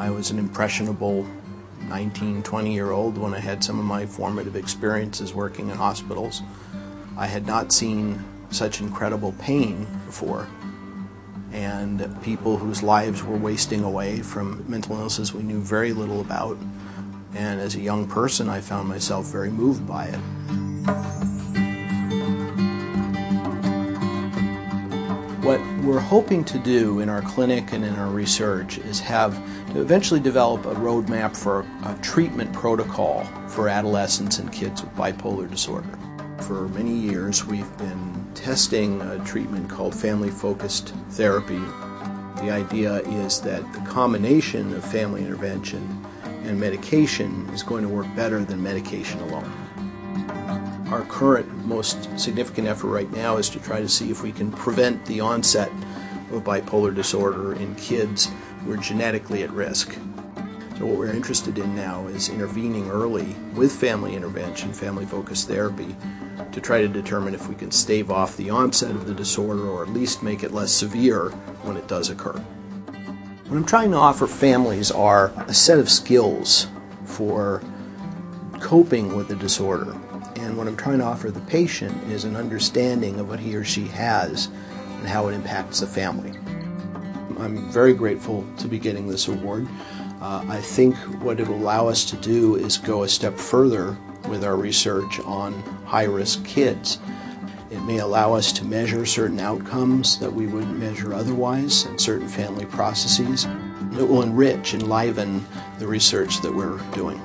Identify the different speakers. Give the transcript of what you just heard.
Speaker 1: I was an impressionable 19, 20 year old when I had some of my formative experiences working in hospitals. I had not seen such incredible pain before and people whose lives were wasting away from mental illnesses we knew very little about. And as a young person, I found myself very moved by it. We're hoping to do in our clinic and in our research is have to eventually develop a roadmap for a treatment protocol for adolescents and kids with bipolar disorder. For many years, we've been testing a treatment called family focused therapy. The idea is that the combination of family intervention and medication is going to work better than medication alone. Our current most significant effort right now is to try to see if we can prevent the onset of bipolar disorder in kids who are genetically at risk. So, what we're interested in now is intervening early with family intervention, family focused therapy, to try to determine if we can stave off the onset of the disorder or at least make it less severe when it does occur. What I'm trying to offer families are a set of skills for coping with the disorder. And what I'm trying to offer the patient is an understanding of what he or she has and how it impacts the family. I'm very grateful to be getting this award. Uh, I think what it will allow us to do is go a step further with our research on high risk kids. It may allow us to measure certain outcomes that we wouldn't measure otherwise and certain family processes. It will enrich, enliven the research that we're doing.